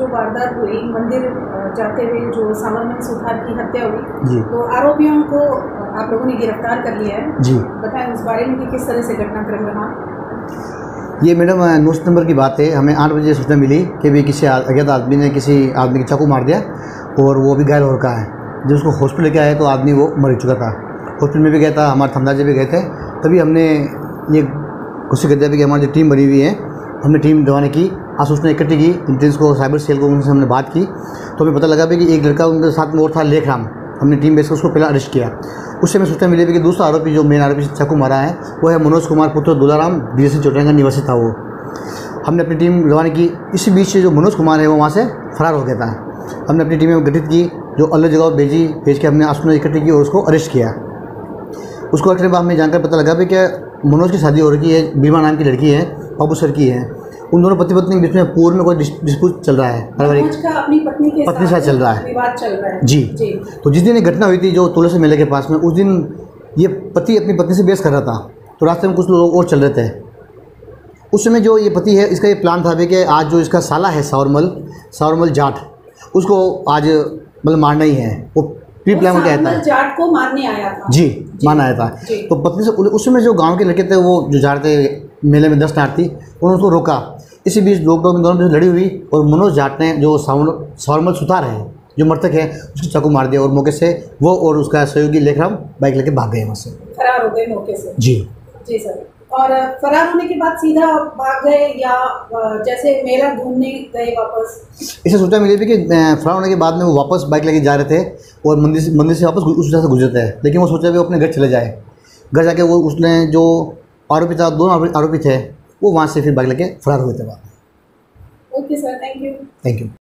हुई मंदिर जाते हुए जो सावरमल सुथार की हत्या हुई जी। तो आरोपियों को आप लोगों ने गिरफ़्तार कर लिया है। जी। बताएँ उस बारे में कि किस तरह से घटनाक्रम रहा ये मैडम नौ सितंबर की बात है। हमें आठ बजे सूचना मिली कि भी किसी अज्ञात आदमी ने किसी आदमी की चाकू मार दिया और वो भी घायल हो रखा है। जब उसको हॉस्पिटल लेके आए तो आदमी वो मर चुका था। हॉस्पिटल में भी गया था हमारे थमदाजे भी गए थे। तभी हमने ये घोषित कर दिया कि हमारी जो टीम बनी हुई है हमने टीम दवाने की। आज सूचना इकट्ठी की इंटेलिजेंस को साइबर सेल को उनसे हमने बात की। तो हमें पता लगा भी कि एक लड़का उनके साथ में और था, लेखराम। हमने टीम बेस उसको पहले अरेस्ट किया। उससे हमें सूचना मिली थी कि दूसरा आरोपी जो मेन आरोपी चाकू मारा है, वो है मनोज कुमार पुत्र दुलाराम बी चौटाई का निवासी था वो। हमने अपनी टीम रवाना की। इसी बीच से जो मनोज कुमार है, वो वहाँ से फरार हो गया था। हमने अपनी टीमें गठित की, जो अलग जगह भेजी, भेज के हमने आसमान इकट्ठी की और उसको अरेस्ट किया। उसको के बाद हमें जानकर पता लगा भी कि मनोज की शादी हो रही है बीमा नाम की लड़की है, बाबू सर की है। उन दोनों पति पत्नी के बीच में पूर्व में कोई डिस्प्यूट चल रहा है? मनोज अपनी पत्नी के पत्नी साथ चल रहा है। विवाद चल रहा है। जी। जी। तो जिस दिन ये घटना हुई थी जो तुलसी मेले के पास में उस दिन ये पति अपनी पत्नी से बेस कर रहा था। तो रास्ते में कुछ लोग और चल रहे थे। उस समय जो ये पति है इसका ये प्लान था कि आज जो इसका साला है सावरमल सावरमल जाट उसको आज मतलब मारना ही है। वो प्री प्लान में कहता है जाट को मारने आया था। जी मारना आया था। तो पत्नी से उस समय जो गाँव के लड़के थे वो जो जा रहे थे मेले में दस नाट थी उन्होंने उसको रोका। इसी बीच लोग लोग दोनों में लड़ी हुई और मनोज जाट ने जो सावन सावरमल सुतार है जो मृतक है उसको चाकू मार दिया और मौके से वो और उसका सहयोगी लेखराम बाइक लेके भाग गए वहाँ से। फरार हो गए मौके से? जी। जी सर। और फरार होने के बाद सीधा भाग गए या जैसे मेला घूमने गए वापस? इसे सोचा मिली थी कि फरार होने के बाद में वो वापस बाइक लेके जा रहे थे और मंदिर से मंदिर से वापस उस जगह से गुजरते हैं। लेकिन वो सोचा भी वो अपने घर चले जाए। घर जाके वो उसने जो आरोपी था दोनों आरोपी थे वो वहाँ से फिर भाग लेके फरार हुए थे वहाँ okay sir thank you thank you